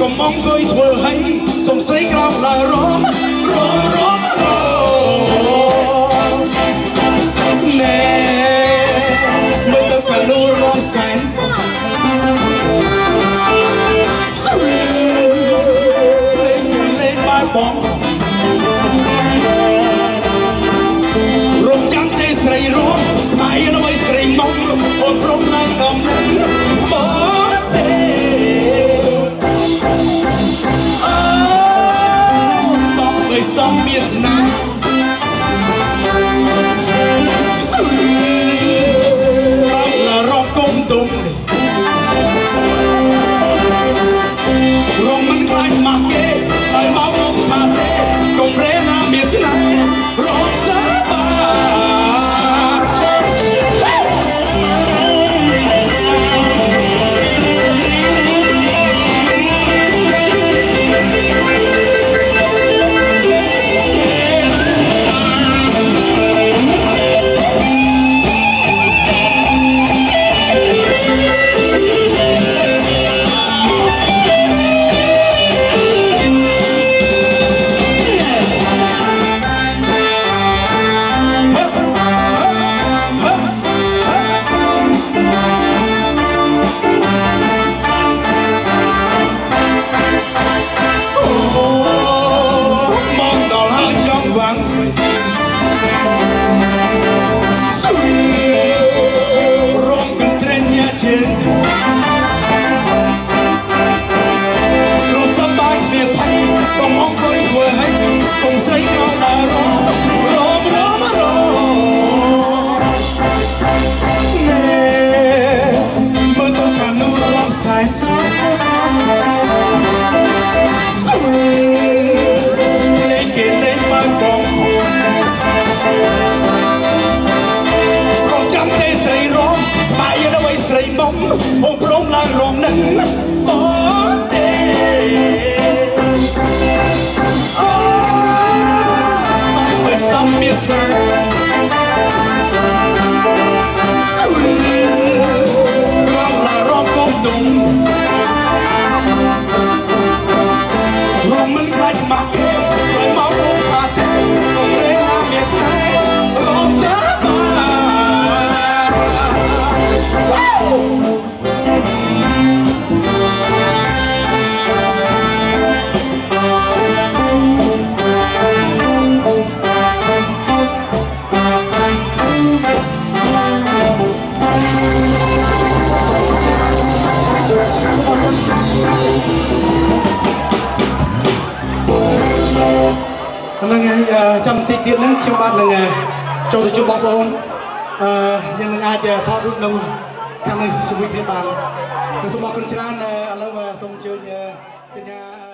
កុំអង្គុយធ្វើហីសុំស្រីក្រោមឡើងរមរមរម obvious now. Música នឹងចាំបន្តិចទៀតហ្នឹងខ្ញុំបាទនឹងចូលទៅជួបបងប្អូនអឺយើងនឹងអាចថតរូបនៅខាងនេះជាមួយគ្នាបានសូមអរគុណច្រើនឥឡូវសូមអញ្ជើញកញ្ញា